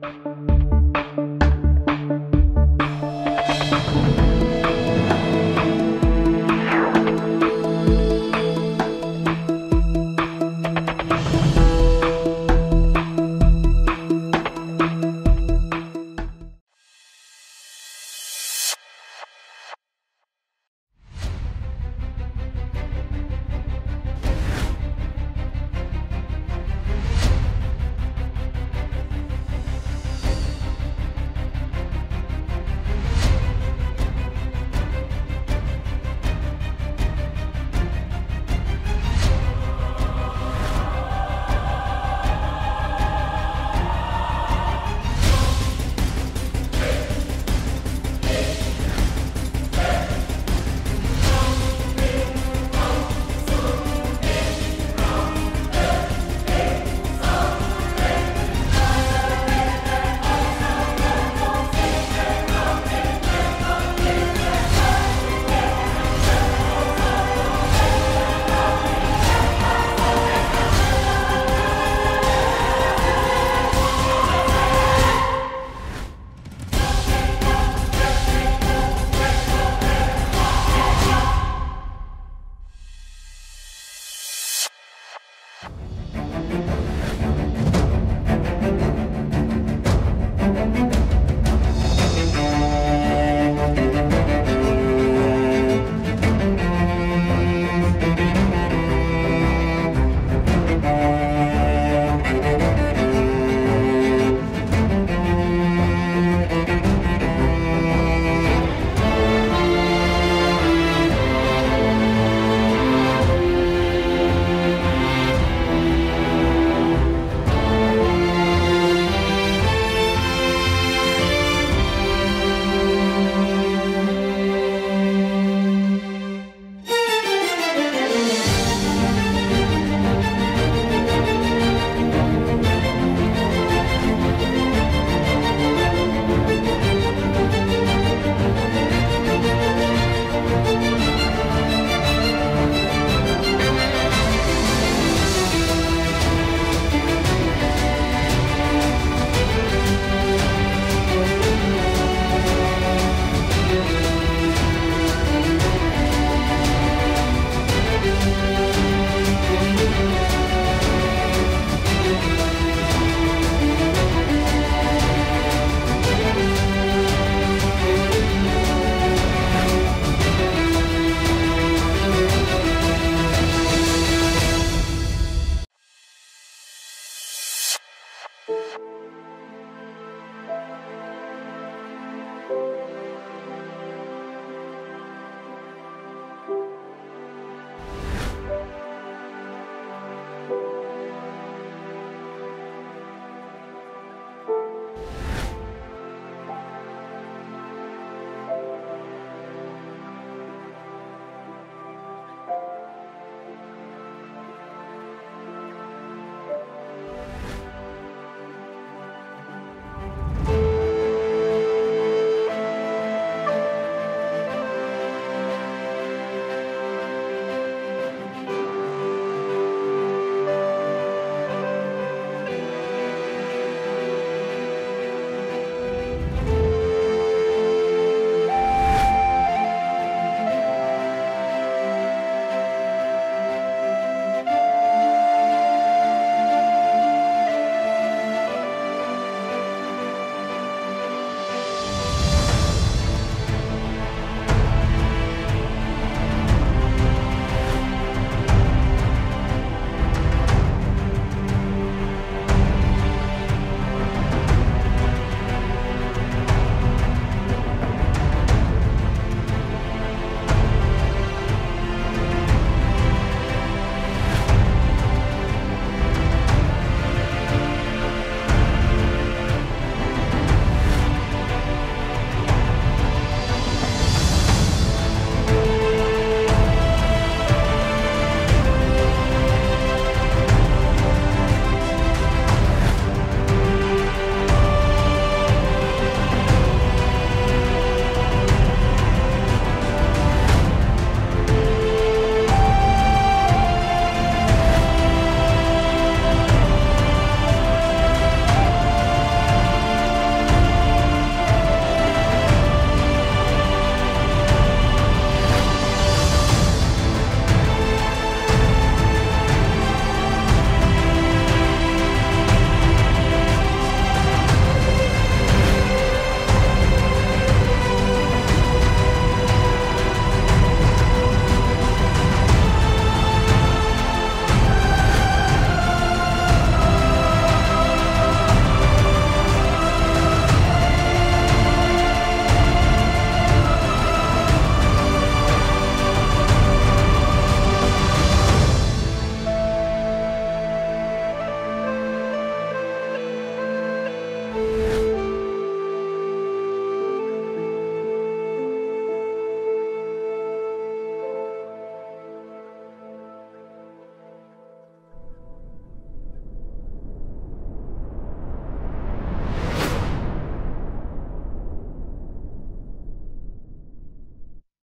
Música